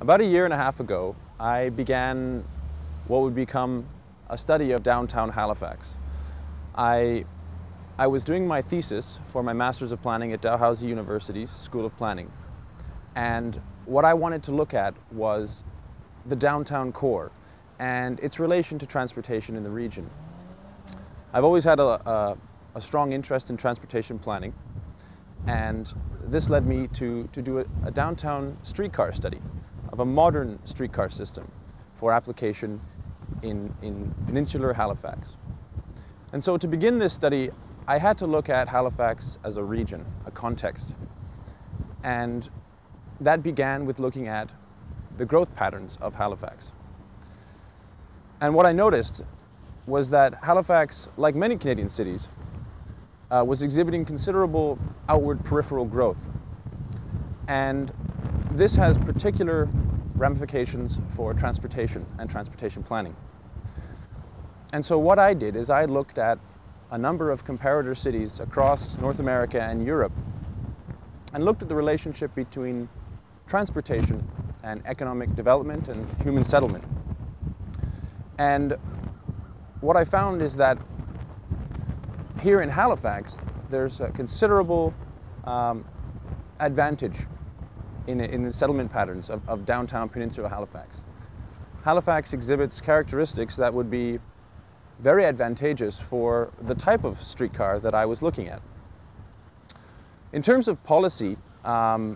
About a year and a half ago, I began what would become a study of downtown Halifax. I, I was doing my thesis for my Masters of Planning at Dalhousie University's School of Planning. And what I wanted to look at was the downtown core and its relation to transportation in the region. I've always had a, a, a strong interest in transportation planning and this led me to, to do a, a downtown streetcar study of a modern streetcar system for application in, in peninsular Halifax. And so to begin this study, I had to look at Halifax as a region, a context. And that began with looking at the growth patterns of Halifax. And what I noticed was that Halifax, like many Canadian cities, uh, was exhibiting considerable outward peripheral growth. And this has particular ramifications for transportation and transportation planning. And so what I did is I looked at a number of comparator cities across North America and Europe and looked at the relationship between transportation and economic development and human settlement. And what I found is that here in Halifax, there's a considerable um, advantage in, in the settlement patterns of, of downtown Peninsula Halifax. Halifax exhibits characteristics that would be very advantageous for the type of streetcar that I was looking at. In terms of policy, um,